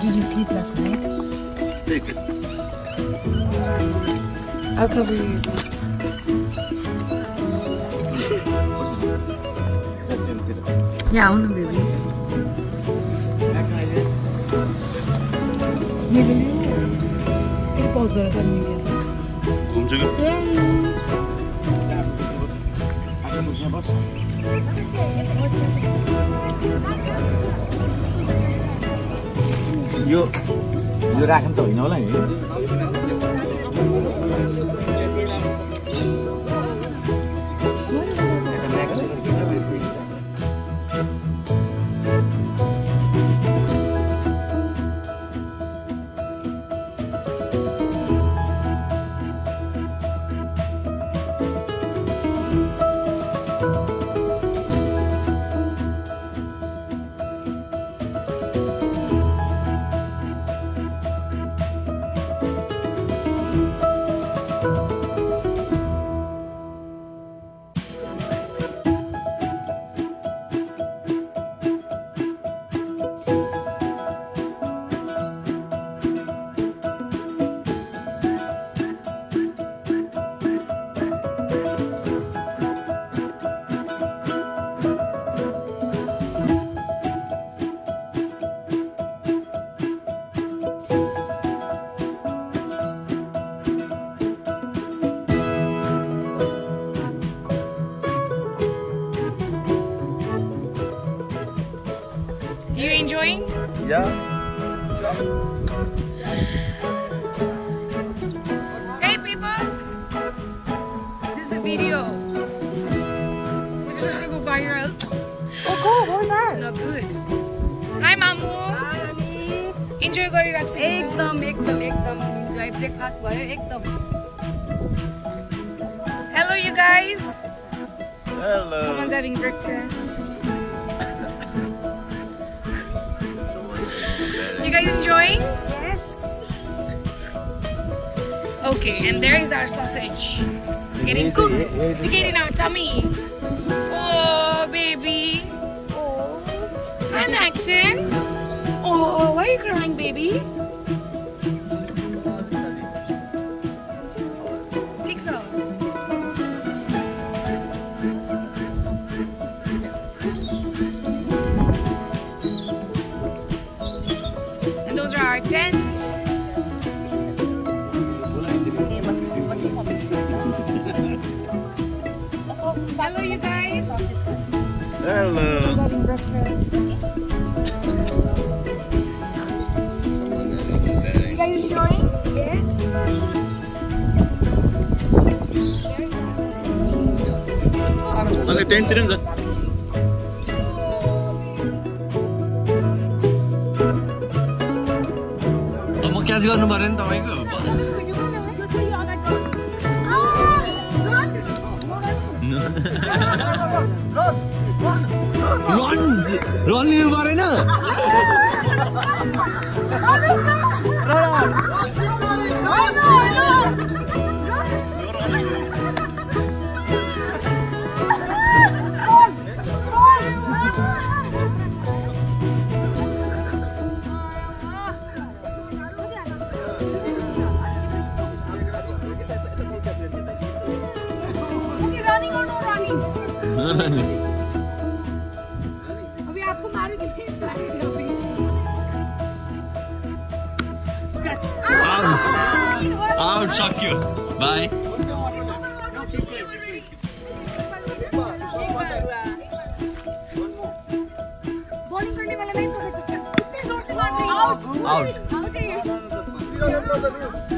did you sleep last night? Very good. I'll cover you easy. Yeah, आउनु baby मेरो नि pause गरेर पनि मिल्यो घुम्छु कि यो dưa dưa ra không tự nó này enjoying? Yeah Hey people! This is a video. Which is gonna go viral. Oh, cool. What was that? Not good. Hi Mamu! Enjoy गरिरहेको छ एकदम एकदम एकदम इन्जोय ब्रेकफास्ट भयो एकदम Hello you guys! Hello Someone's having breakfast. Guys enjoying? Yes. Okay, and there is our sausage. Getting cooked to get in our tummy. Oh, baby. Oh. Hi, Maxon. Oh, why are you crying, baby? tent. Hello, you guys. Hello. You guys enjoying? Yes. गर्नु पऱ्यो नि तपाईँको। Run run लिनु परेन। don't you. Bye. Out. Out. Out.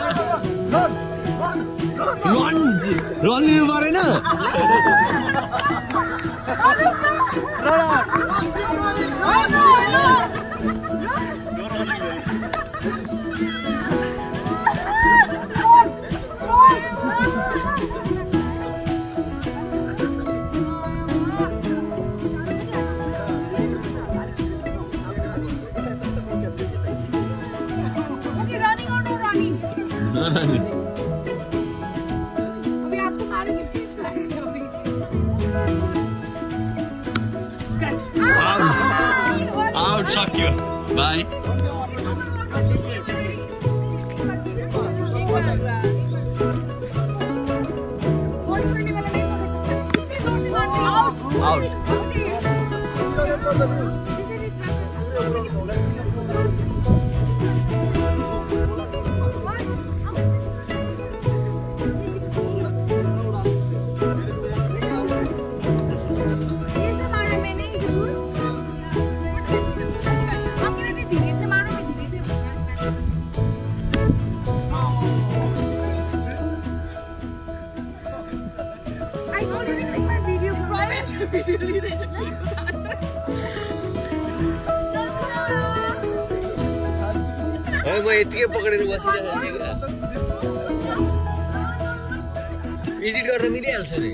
Brother! यत्तिकै पक्रेर बसिरहेको छ गर्न मिलिहाल्छ रे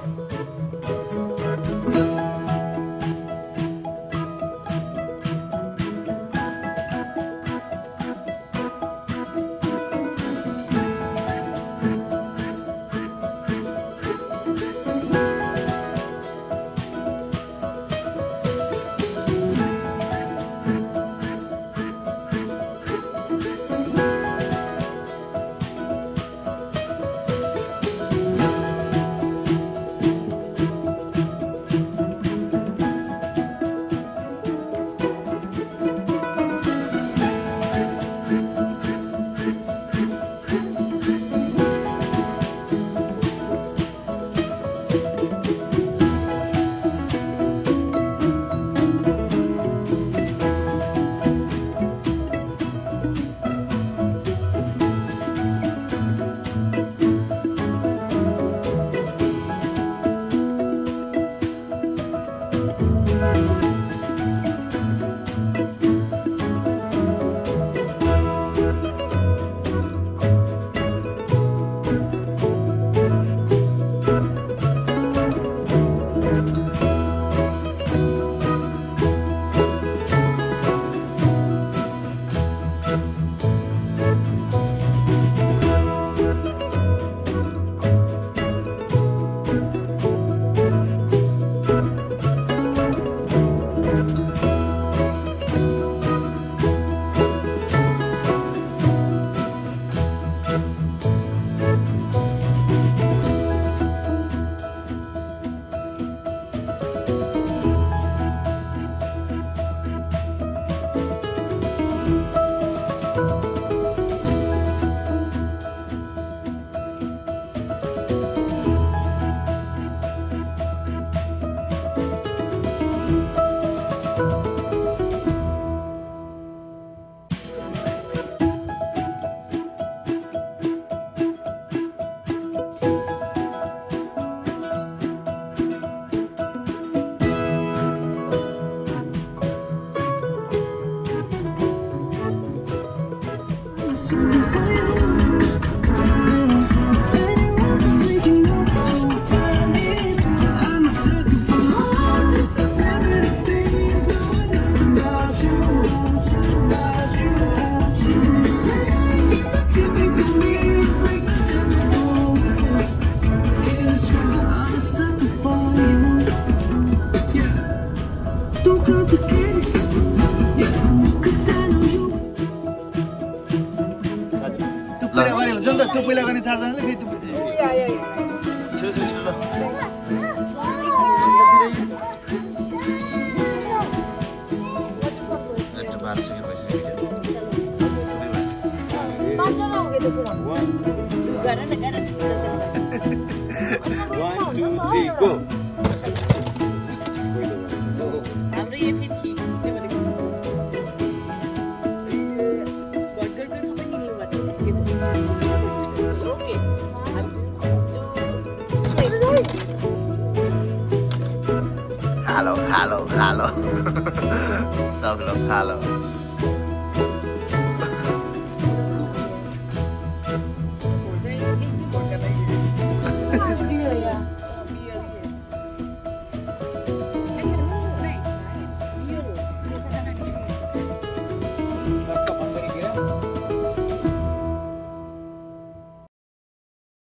Música त्यो पहिला गर्ने चारजनाले फेरि त्यो बाह्र सेकेन्ड भइसक्यो One, two, three, go. halo, halo. Sablong halo.